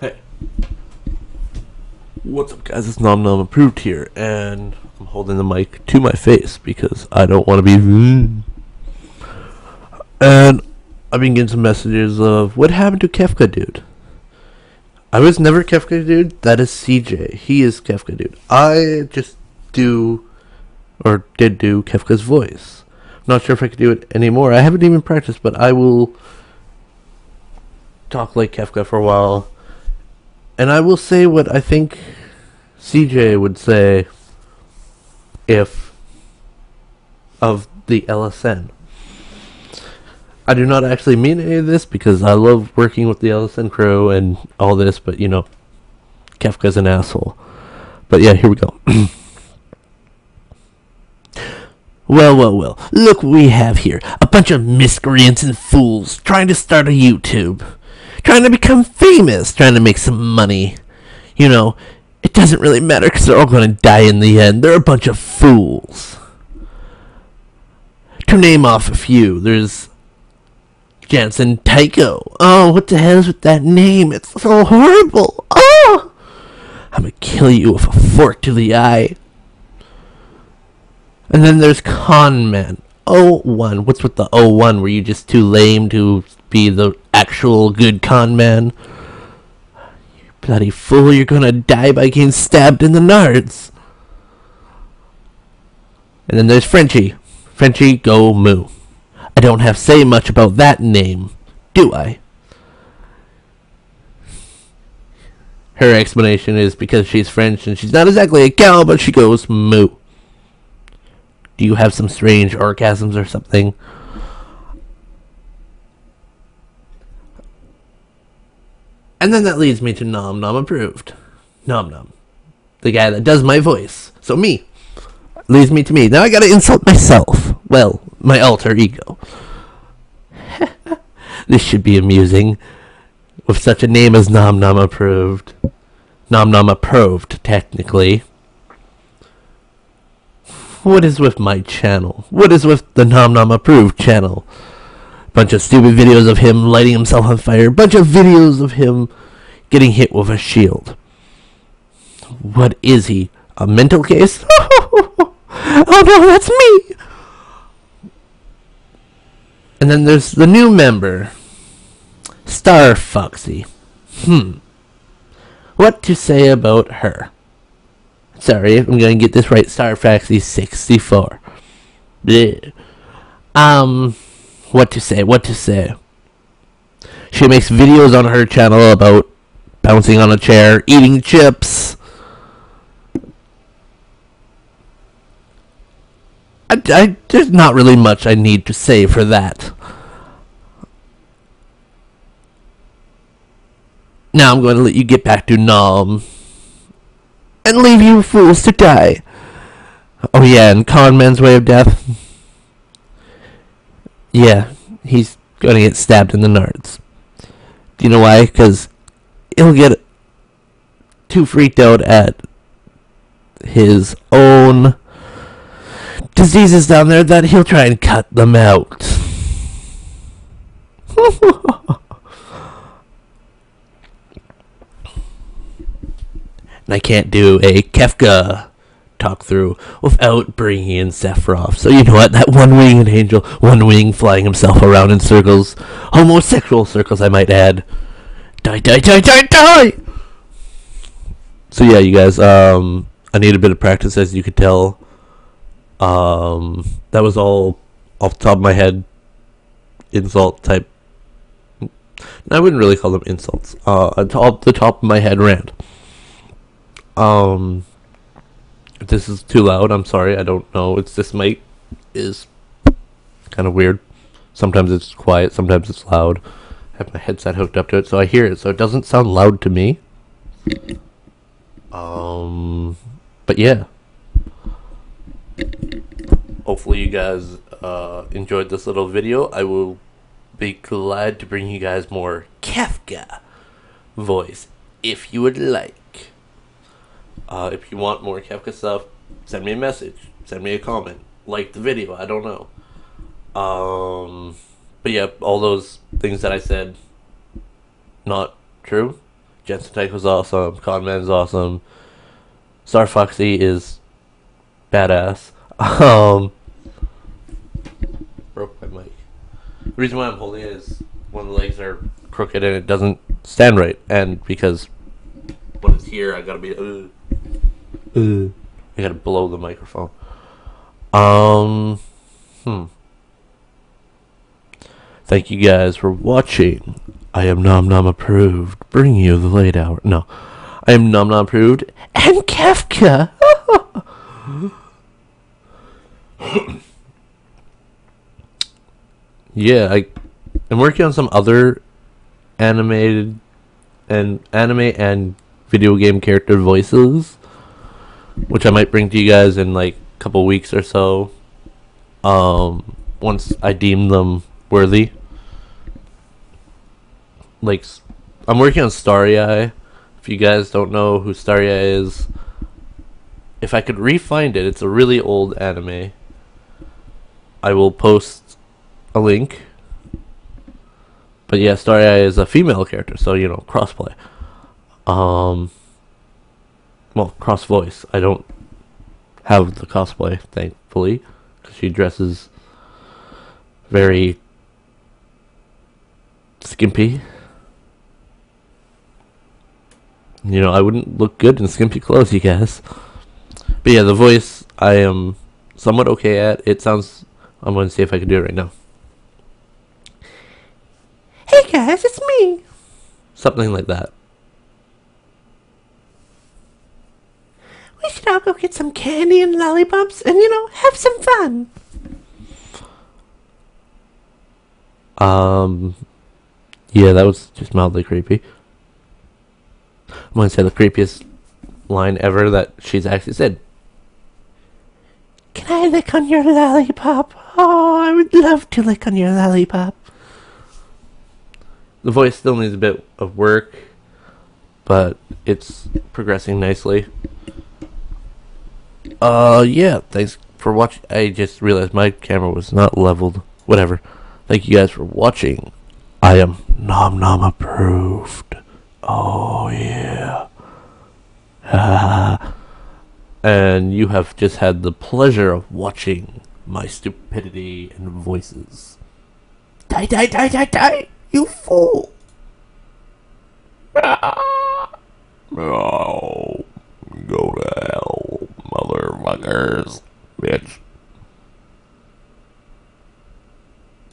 Hey. What's up, guys? It's Nom Nom Approved here, and I'm holding the mic to my face because I don't want to be. And I've been getting some messages of what happened to Kefka Dude. I was never Kefka Dude. That is CJ. He is Kefka Dude. I just do, or did do Kefka's voice. not sure if I can do it anymore. I haven't even practiced, but I will talk like Kefka for a while. And I will say what I think CJ would say if of the LSN. I do not actually mean any of this because I love working with the LSN crew and all this, but you know, Kefka's an asshole. But yeah, here we go. well, well, well. Look what we have here. A bunch of miscreants and fools trying to start a YouTube trying to become famous, trying to make some money. You know, it doesn't really matter because they're all going to die in the end. They're a bunch of fools. To name off a few, there's Jansen Tycho. Oh, what the hell is with that name? It's so horrible. Oh! I'm gonna kill you with a fork to the eye. And then there's Con Man. Oh one. What's with the oh one? Were you just too lame to be the actual good con man. You bloody fool, you're gonna die by getting stabbed in the nards. And then there's Frenchie. Frenchie Go Moo. I don't have to say much about that name, do I? Her explanation is because she's French and she's not exactly a cow, but she goes moo. Do you have some strange orgasms or something? And then that leads me to Nom Nom Approved. Nom Nom. The guy that does my voice. So me. Leads me to me. Now I gotta insult myself. Well, my alter ego. this should be amusing. With such a name as Nom Nom Approved. Nom Nom Approved, technically. What is with my channel? What is with the Nom Nom Approved channel? Bunch of stupid videos of him lighting himself on fire. Bunch of videos of him getting hit with a shield. What is he? A mental case? oh no, that's me! And then there's the new member, Star Foxy. Hmm. What to say about her? Sorry, I'm gonna get this right. Star Foxy 64. Blech. Um what to say, what to say. She makes videos on her channel about bouncing on a chair, eating chips. I, I, there's not really much I need to say for that. Now I'm going to let you get back to Nom. And leave you fools to die. Oh yeah, and Con Man's Way of Death. Yeah, he's gonna get stabbed in the nards. Do you know why? Because he'll get too freaked out at his own diseases down there that he'll try and cut them out. and I can't do a Kefka talk through without bringing in Sephiroth. So you know what? That one-winged angel, one wing flying himself around in circles, homosexual circles, I might add. Die, die, die, die, die! So yeah, you guys, um, I need a bit of practice, as you could tell. Um, that was all off the top of my head, insult type. I wouldn't really call them insults. Uh, off the top of my head rant. Um, if this is too loud, I'm sorry. I don't know. It's this mic is kind of weird. Sometimes it's quiet, sometimes it's loud. I have my headset hooked up to it, so I hear it. So it doesn't sound loud to me. Um, but yeah. Hopefully you guys uh, enjoyed this little video. I will be glad to bring you guys more Kefka voice if you would like. Uh, if you want more Kefka stuff, send me a message, send me a comment, like the video. I don't know. Um, but yeah, all those things that I said, not true. Jensen Tycho's awesome. Conman's awesome. Star Foxy is badass. Um, broke my mic. The reason why I'm holding it is one of the legs are crooked and it doesn't stand right, and because when it's here, I gotta be. Uh, uh, I gotta blow the microphone. Um, hmm. Thank you guys for watching. I am Nom Nom approved, bringing you the late hour. No, I am Nom Nom approved and Kefka. yeah, I I'm working on some other animated and anime and video game character voices, which I might bring to you guys in like a couple weeks or so. Um, once I deem them worthy. Like, I'm working on Starry Eye. If you guys don't know who Starry Eye is, if I could re-find it, it's a really old anime. I will post a link. But yeah, Starry Eye is a female character, so you know, crossplay. Um, well, cross voice. I don't have the cosplay, thankfully, because she dresses very skimpy. You know, I wouldn't look good in skimpy clothes, you guys. But yeah, the voice I am somewhat okay at. It sounds. I'm going to see if I can do it right now. Hey guys, it's me. Something like that. We should all go get some candy and lollipops and, you know, have some fun. Um, yeah, that was just mildly creepy. I'm going to say the creepiest line ever that she's actually said. Can I lick on your lollipop? Oh, I would love to lick on your lollipop. The voice still needs a bit of work, but it's progressing nicely. Uh, yeah, thanks for watching. I just realized my camera was not leveled. Whatever. Thank you guys for watching. I am Nom Nom approved. Oh, yeah. and you have just had the pleasure of watching my stupidity and voices. Die, die, die, die, die! You fool! Go motherfuckers, bitch.